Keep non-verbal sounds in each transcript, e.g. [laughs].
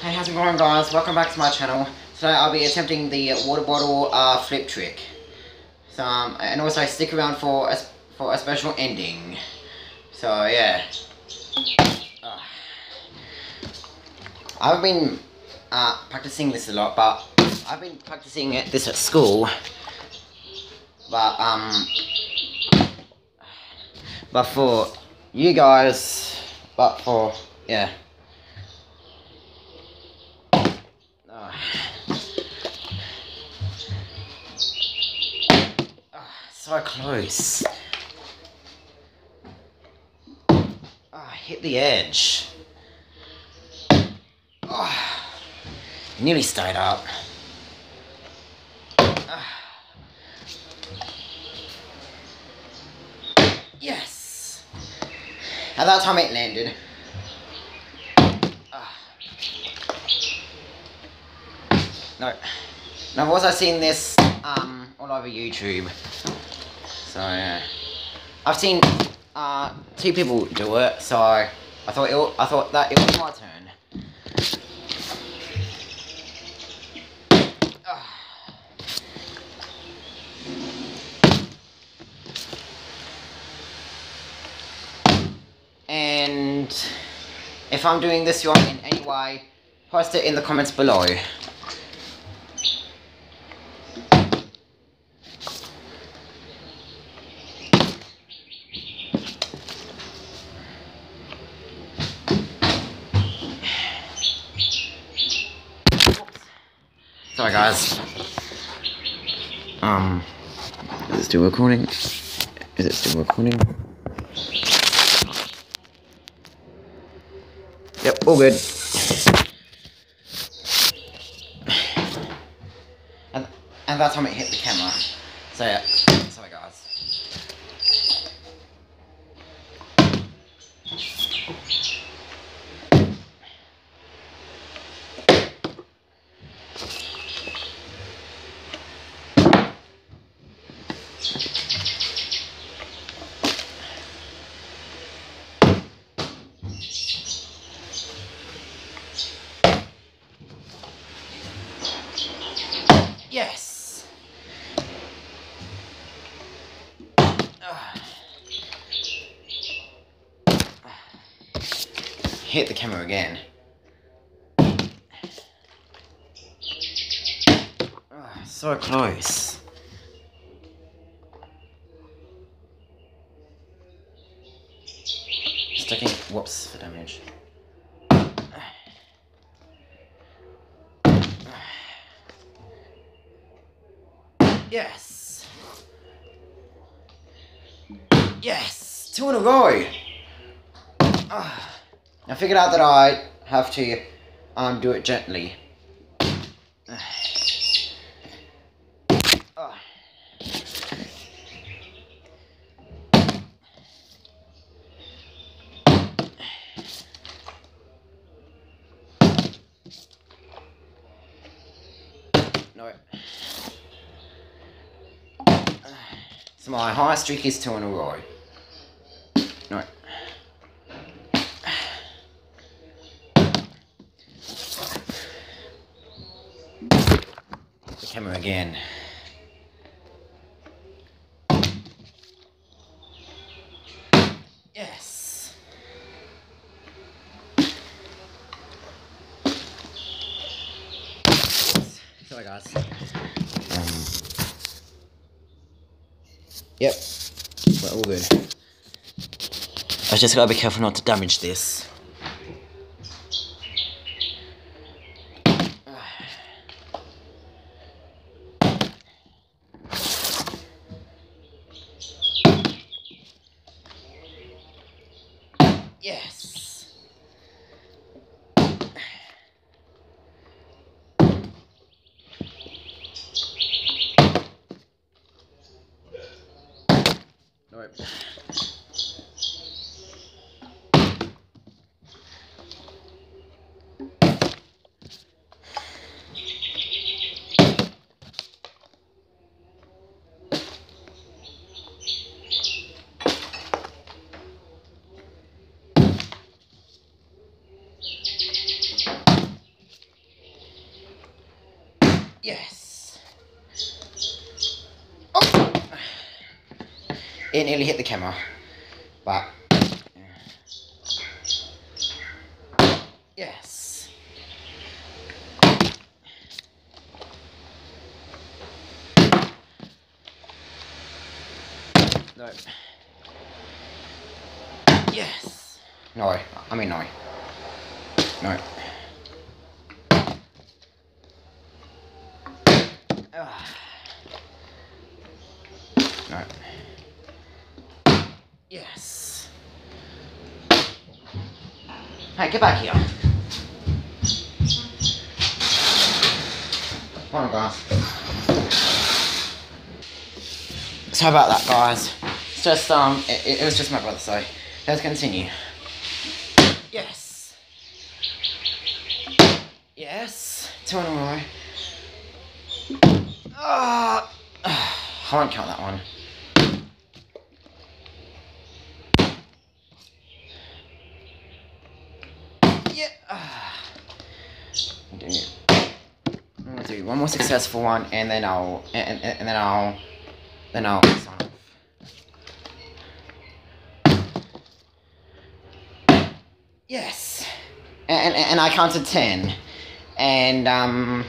Hey, how's it going guys? Welcome back to my channel. Today I'll be attempting the water bottle uh, flip trick. So, um, and also stick around for a, for a special ending. So yeah. Uh, I've been uh, practicing this a lot, but I've been practicing this at school. But um, but for you guys, but for yeah. So close. Ah, hit the edge. Ah, nearly stayed up. Ah. Yes. At that time it landed. Ah. No. Now was I've seen this um, all over YouTube. So yeah. I've seen uh, two people do it, so I thought it, I thought that it was my turn. [sighs] And if I'm doing this wrong in any way, post it in the comments below. Sorry guys. Um, is it still recording? Is it still recording? Yep, all good. And, and that time it hit the camera. So yeah, sorry guys. Yes. Hit the camera again. So close. Sticking. Whoops for damage. Yes. Yes. Two in a row. Ah. I figured out that I have to um, do it gently. Ah. No. So my highest streak is two in a row. No. The camera again. Yes. Sorry guys. Yep. We're all good. I just gotta be careful not to damage this. [sighs] Yes. Alright. Yes. It nearly hit the camera, but yes. No. Yes. No, I mean no. No. Ah. No. Yes. Hey, get back here. Come on, guys. Sorry about that, guys. It's just, um, it, it was just my brother, so let's continue. Yes. Yes. Two in a row. Ah. [sighs] I won't count that one. Yeah. ah. I'm doing it. I'm gonna do one more successful one, and then I'll, and, and, and then I'll, then I'll sign off. Yes. And, and, and I counted ten. And, um,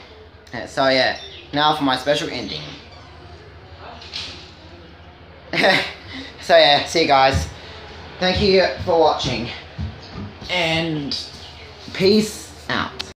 so yeah. Now for my special ending. [laughs] so yeah, see you guys. Thank you for watching. And peace out.